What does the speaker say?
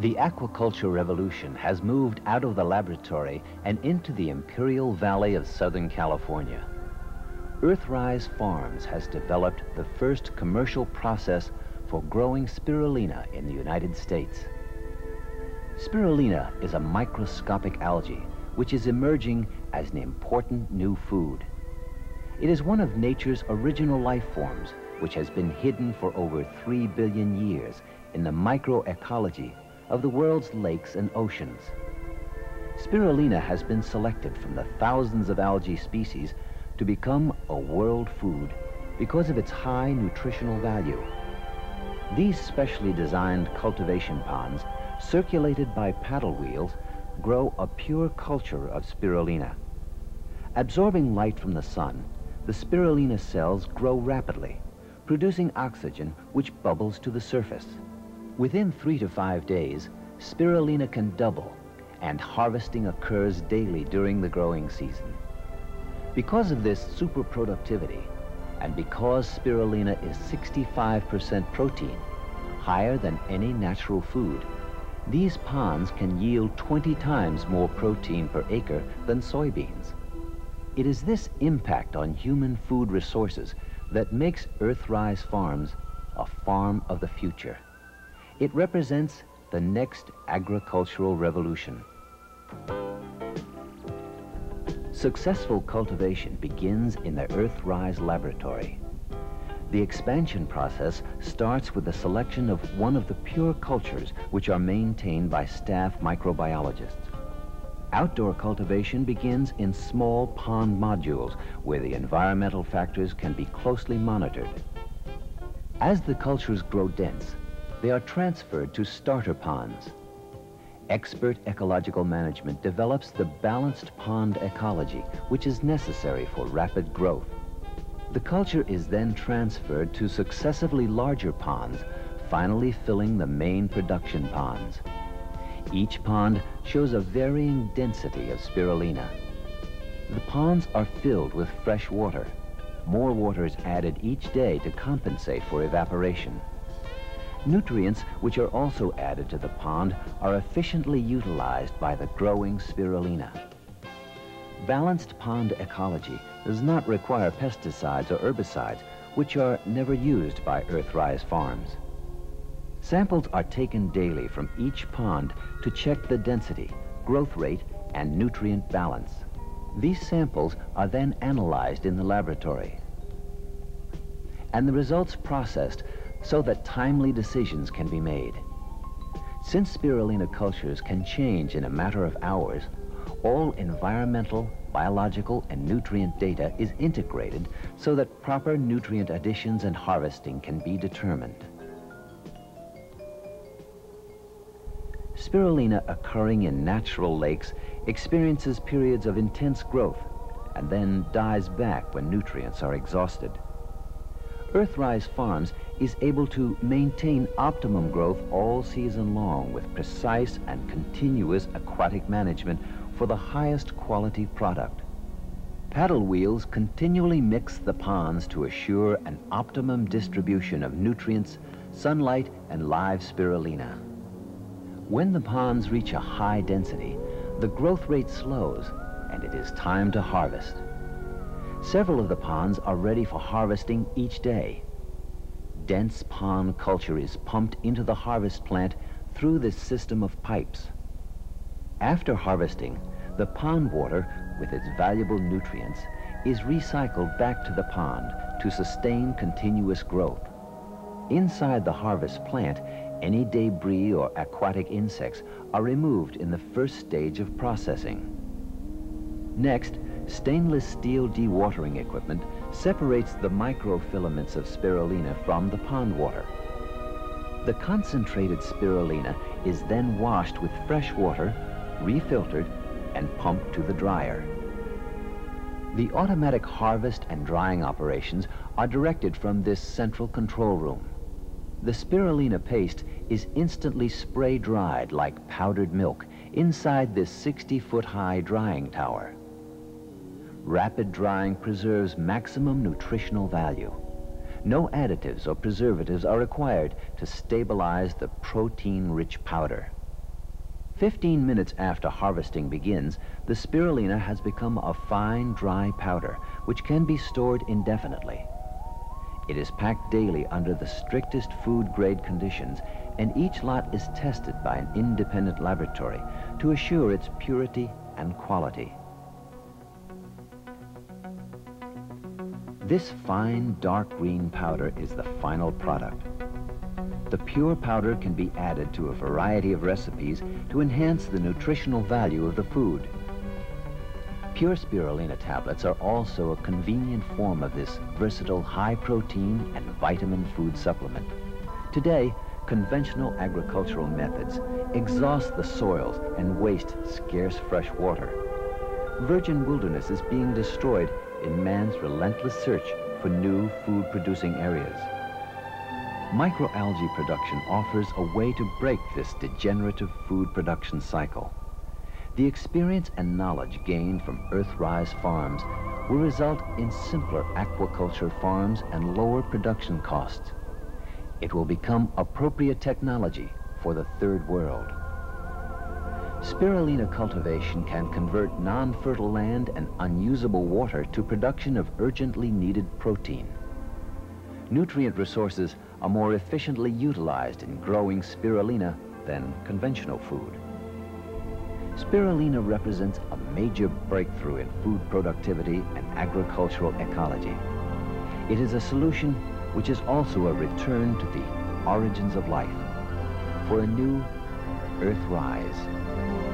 The aquaculture revolution has moved out of the laboratory and into the Imperial Valley of Southern California. Earthrise Farms has developed the first commercial process for growing spirulina in the United States. Spirulina is a microscopic algae which is emerging as an important new food. It is one of nature's original life forms which has been hidden for over 3 billion years in the microecology of the world's lakes and oceans. Spirulina has been selected from the thousands of algae species to become a world food because of its high nutritional value. These specially designed cultivation ponds, circulated by paddle wheels, grow a pure culture of spirulina. Absorbing light from the sun, the spirulina cells grow rapidly, producing oxygen which bubbles to the surface. Within three to five days, spirulina can double and harvesting occurs daily during the growing season. Because of this super productivity, and because spirulina is 65% protein, higher than any natural food, these ponds can yield 20 times more protein per acre than soybeans. It is this impact on human food resources that makes Earthrise Farms a farm of the future. It represents the next agricultural revolution. Successful cultivation begins in the Earthrise laboratory. The expansion process starts with the selection of one of the pure cultures which are maintained by staff microbiologists. Outdoor cultivation begins in small pond modules where the environmental factors can be closely monitored. As the cultures grow dense, they are transferred to starter ponds. Expert ecological management develops the balanced pond ecology, which is necessary for rapid growth. The culture is then transferred to successively larger ponds, finally filling the main production ponds. Each pond shows a varying density of spirulina. The ponds are filled with fresh water. More water is added each day to compensate for evaporation. Nutrients, which are also added to the pond, are efficiently utilized by the growing spirulina. Balanced pond ecology does not require pesticides or herbicides, which are never used by Earthrise farms. Samples are taken daily from each pond to check the density, growth rate, and nutrient balance. These samples are then analyzed in the laboratory. And the results processed so that timely decisions can be made. Since spirulina cultures can change in a matter of hours, all environmental, biological, and nutrient data is integrated so that proper nutrient additions and harvesting can be determined. Spirulina occurring in natural lakes experiences periods of intense growth and then dies back when nutrients are exhausted. Earthrise Farms is able to maintain optimum growth all season long with precise and continuous aquatic management for the highest quality product. Paddle wheels continually mix the ponds to assure an optimum distribution of nutrients, sunlight, and live spirulina. When the ponds reach a high density, the growth rate slows and it is time to harvest. Several of the ponds are ready for harvesting each day. Dense pond culture is pumped into the harvest plant through this system of pipes. After harvesting, the pond water, with its valuable nutrients, is recycled back to the pond to sustain continuous growth. Inside the harvest plant, any debris or aquatic insects are removed in the first stage of processing. Next, stainless steel dewatering equipment separates the microfilaments of spirulina from the pond water. The concentrated spirulina is then washed with fresh water, refiltered, and pumped to the dryer. The automatic harvest and drying operations are directed from this central control room. The spirulina paste is instantly spray dried like powdered milk inside this 60-foot high drying tower. Rapid drying preserves maximum nutritional value. No additives or preservatives are required to stabilize the protein-rich powder. 15 minutes after harvesting begins, the spirulina has become a fine, dry powder, which can be stored indefinitely. It is packed daily under the strictest food-grade conditions, and each lot is tested by an independent laboratory to assure its purity and quality. This fine, dark green powder is the final product. The pure powder can be added to a variety of recipes to enhance the nutritional value of the food. Pure spirulina tablets are also a convenient form of this versatile high-protein and vitamin food supplement. Today, conventional agricultural methods exhaust the soils and waste scarce fresh water. Virgin wilderness is being destroyed in man's relentless search for new food-producing areas. Microalgae production offers a way to break this degenerative food production cycle. The experience and knowledge gained from Earthrise farms will result in simpler aquaculture farms and lower production costs. It will become appropriate technology for the third world. Spirulina cultivation can convert non-fertile land and unusable water to production of urgently needed protein. Nutrient resources are more efficiently utilized in growing spirulina than conventional food. Spirulina represents a major breakthrough in food productivity and agricultural ecology. It is a solution which is also a return to the origins of life for a new Earth Rise.